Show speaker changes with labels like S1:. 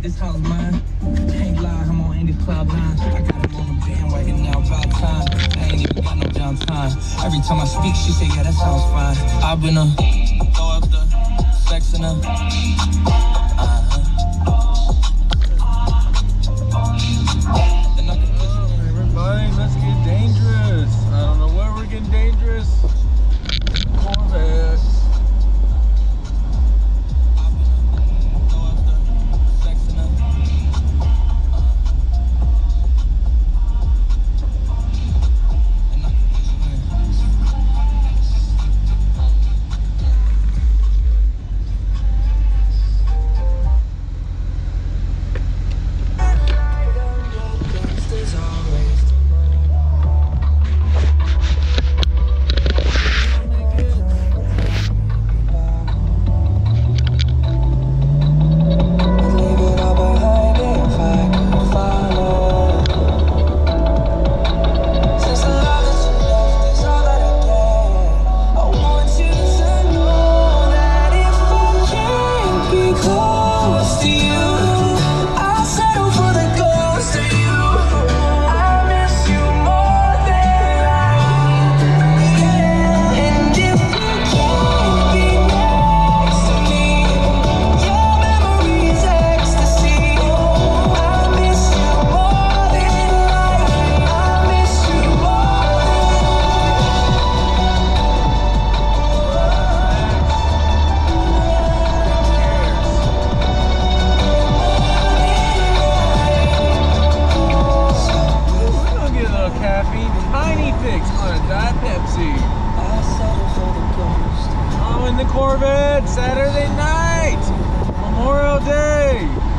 S1: Wait, this house mine. Can't lie, I'm on Andy's cloud nine. I got him on the bandwagon now, about time. I ain't even got no downtime. Every time I speak, she say, yeah, that sounds fine. I've been a throw up the sex in her. close to you.
S2: Picks on a Diet Pepsi. I
S1: ghost.
S2: I'm in the Corvette Saturday night, Memorial Day.